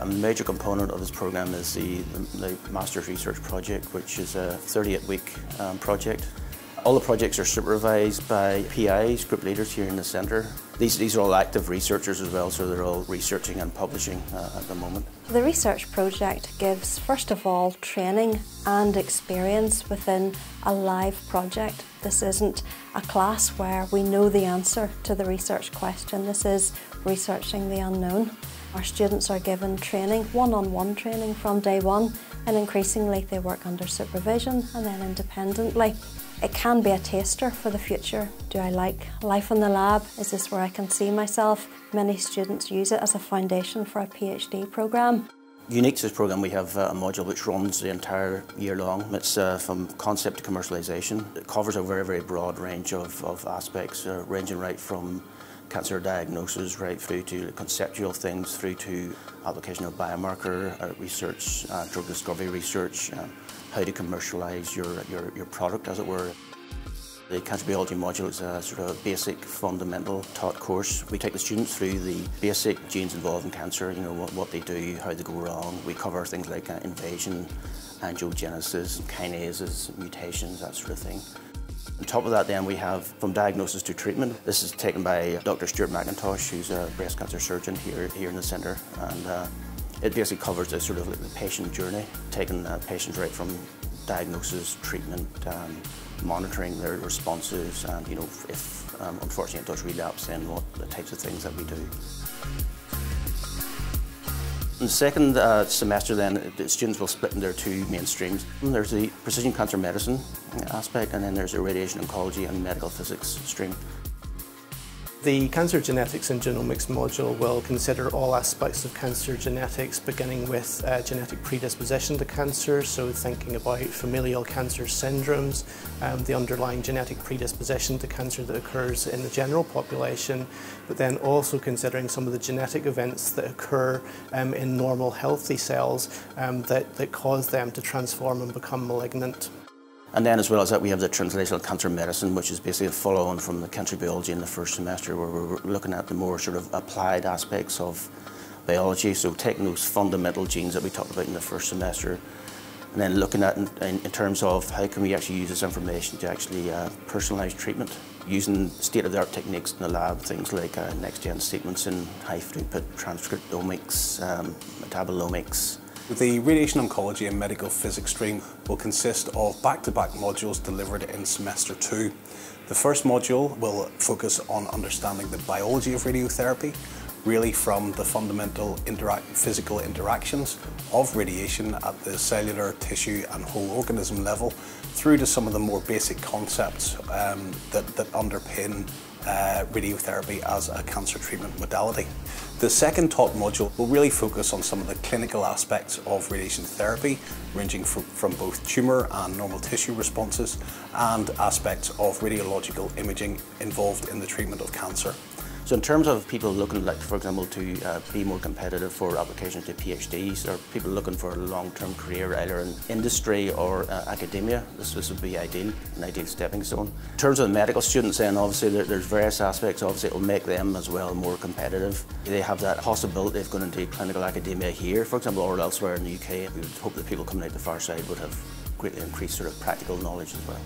A major component of this program is the, the Master's Research Project, which is a 38-week um, project. All the projects are supervised by PIs, group leaders here in the centre. These, these are all active researchers as well, so they're all researching and publishing uh, at the moment. The research project gives, first of all, training and experience within a live project. This isn't a class where we know the answer to the research question. This is researching the unknown. Our students are given training, one-on-one -on -one training from day one, and increasingly they work under supervision and then independently. It can be a taster for the future. Do I like life in the lab? Is this where I can see myself? Many students use it as a foundation for a PhD programme. Unique to this programme, we have uh, a module which runs the entire year long. It's uh, from concept to commercialisation. It covers a very, very broad range of, of aspects, uh, ranging right from cancer diagnosis right through to conceptual things, through to application of biomarker uh, research, uh, drug discovery research, uh, how to commercialise your, your, your product, as it were. The cancer biology module is a sort of basic fundamental taught course. We take the students through the basic genes involved in cancer, you know, what, what they do, how they go wrong. We cover things like uh, invasion, angiogenesis, kinases, mutations, that sort of thing. On top of that then we have from diagnosis to treatment. This is taken by Dr Stuart McIntosh who's a breast cancer surgeon here, here in the centre and uh, it basically covers the sort of like the patient journey, taking uh, patients right from diagnosis, treatment, um, monitoring their responses and you know if um, unfortunately it does relapse then what the types of things that we do. In the second uh, semester then, the students will split into their two main streams. There's the precision cancer medicine aspect and then there's a radiation oncology and medical physics stream. The Cancer Genetics and Genomics module will consider all aspects of cancer genetics, beginning with uh, genetic predisposition to cancer, so thinking about familial cancer syndromes, um, the underlying genetic predisposition to cancer that occurs in the general population, but then also considering some of the genetic events that occur um, in normal healthy cells um, that, that cause them to transform and become malignant. And then as well as that we have the translational cancer medicine which is basically a follow-on from the cancer biology in the first semester where we're looking at the more sort of applied aspects of biology, so taking those fundamental genes that we talked about in the first semester. And then looking at in, in, terms of how can we actually use this information to actually uh, personalise treatment using state-of-the-art techniques in the lab, things like uh, next-gen sequencing, high-throughput transcriptomics, um, metabolomics, the radiation oncology and medical physics stream will consist of back-to-back -back modules delivered in semester two. The first module will focus on understanding the biology of radiotherapy, really from the fundamental interact physical interactions of radiation at the cellular, tissue and whole organism level, through to some of the more basic concepts um, that, that underpin uh, radiotherapy as a cancer treatment modality. The second taught module will really focus on some of the clinical aspects of radiation therapy, ranging from, from both tumour and normal tissue responses, and aspects of radiological imaging involved in the treatment of cancer. So in terms of people looking, like for example, to uh, be more competitive for applications to PhDs, or people looking for a long-term career either in industry or uh, academia, this, this would be ideal, an ideal stepping stone. In terms of the medical students then, obviously there, there's various aspects, obviously it will make them as well more competitive. They have that possibility of going into clinical academia here, for example, or elsewhere in the UK. We would hope that people coming out the far side would have greatly increased sort of practical knowledge as well.